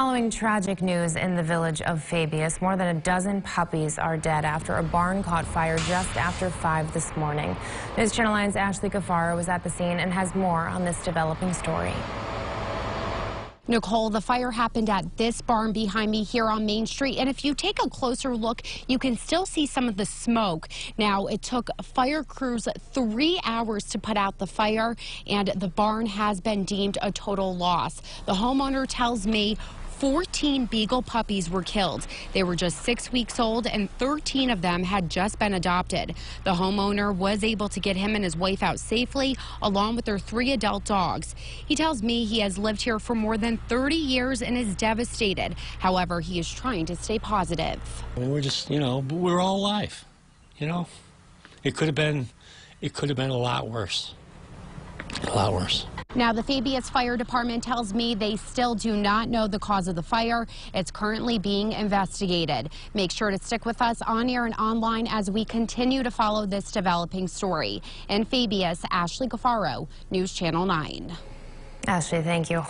Following tragic news in the village of Fabius, more than a dozen puppies are dead after a barn caught fire just after 5 this morning. News Channel 9's Ashley Cafaro was at the scene and has more on this developing story. Nicole, the fire happened at this barn behind me here on Main Street. And if you take a closer look, you can still see some of the smoke. Now, it took fire crews three hours to put out the fire, and the barn has been deemed a total loss. The homeowner tells me 14 beagle puppies were killed. They were just six weeks old and 13 of them had just been adopted. The homeowner was able to get him and his wife out safely along with their three adult dogs. He tells me he has lived here for more than 30 years and is devastated. However, he is trying to stay positive. We're just, you know, we're all alive, you know. It could have been, it could have been a lot worse. A lot worse. Now, the Fabius Fire Department tells me they still do not know the cause of the fire. It's currently being investigated. Make sure to stick with us on air and online as we continue to follow this developing story. In Fabius, Ashley Cafaro, News Channel 9. Ashley, thank you.